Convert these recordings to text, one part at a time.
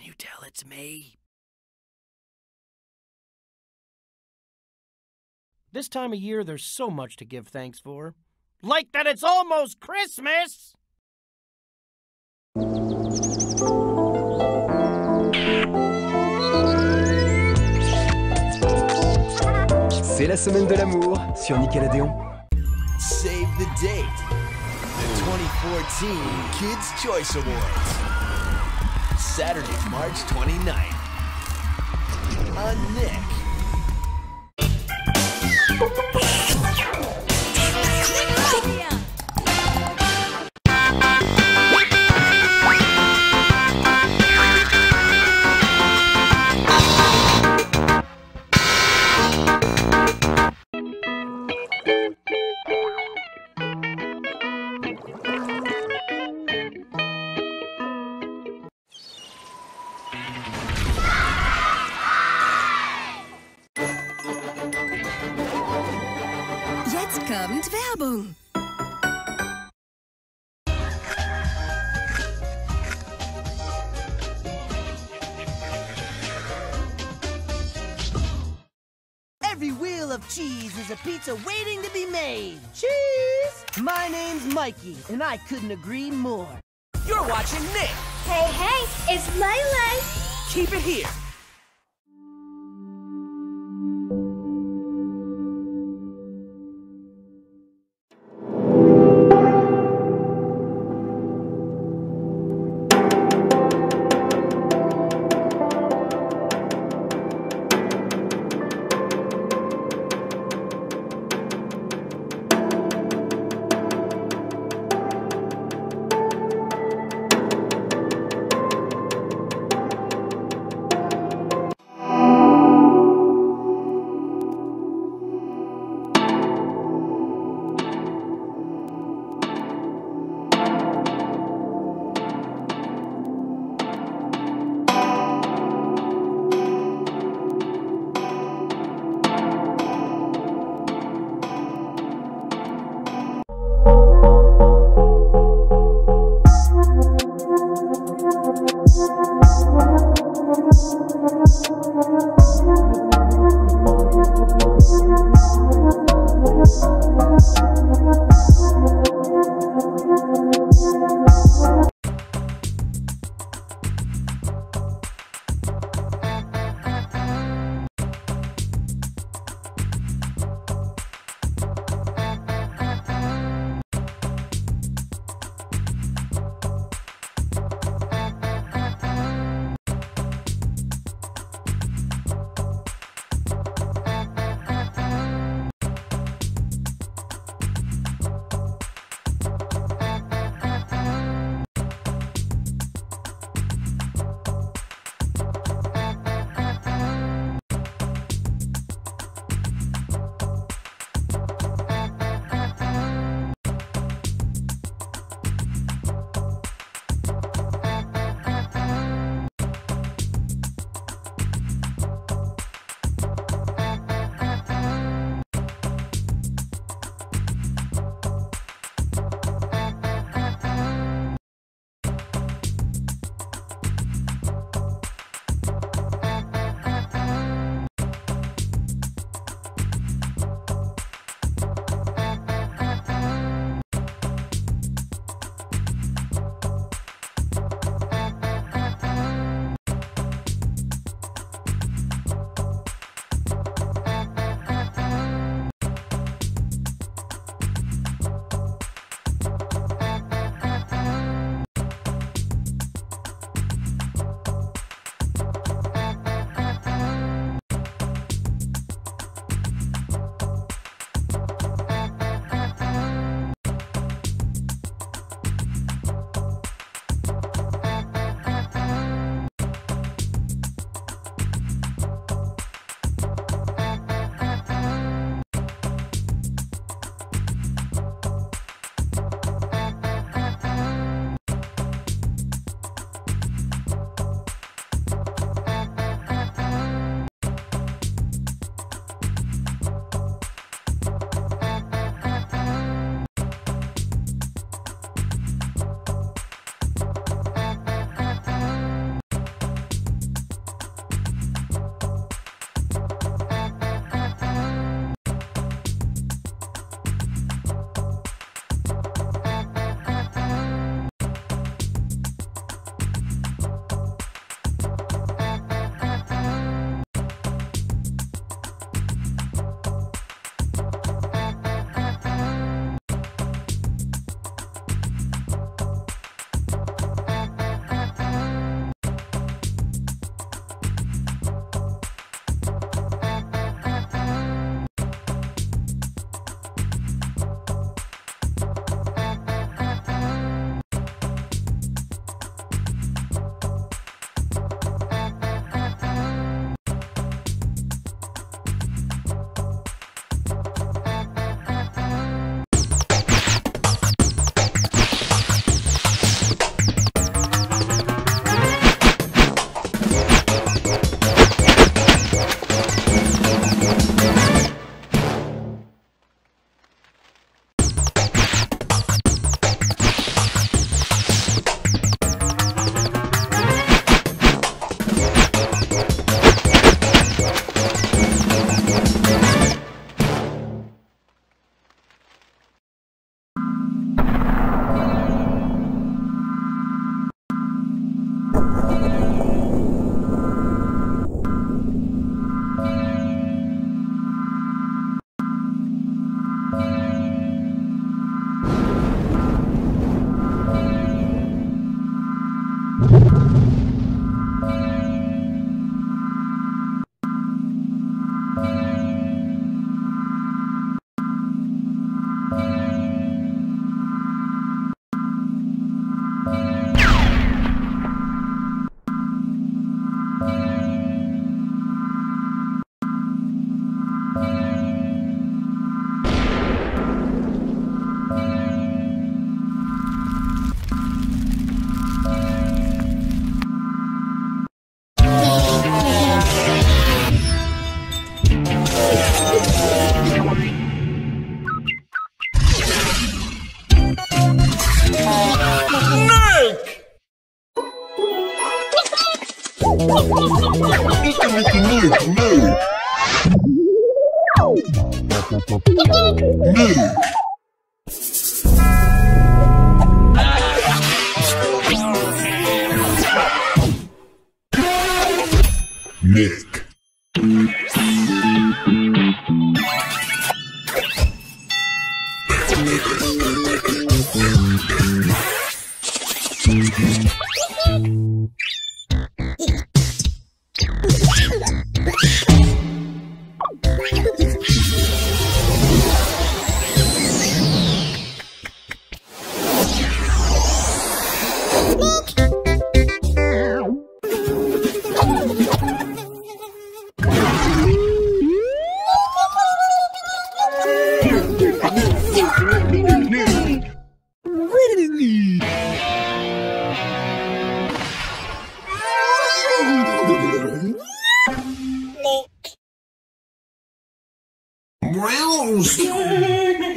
Can you tell it's me? This time of year, there's so much to give thanks for. Like that it's almost Christmas! C'est la semaine de l'amour sur Nickelodeon. Save the date. The 2014 Kids' Choice Awards. Saturday, March 29th. On Nick. Kommt Werbung. Every wheel of cheese is a pizza waiting to be made. Cheese! My name's Mikey, and I couldn't agree more. You're watching Nick. Hey, hey, it's Lele. Keep it here. Nick.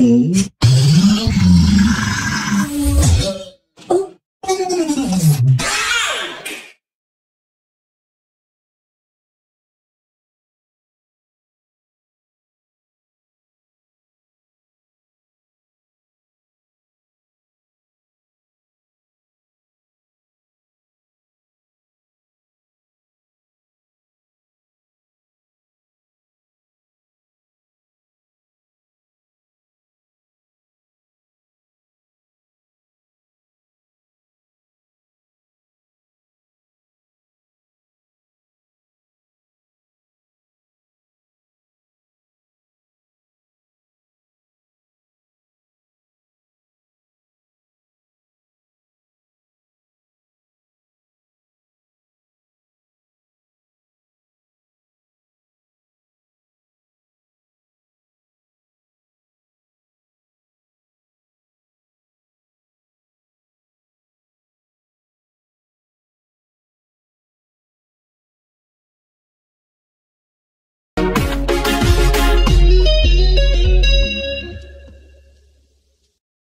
see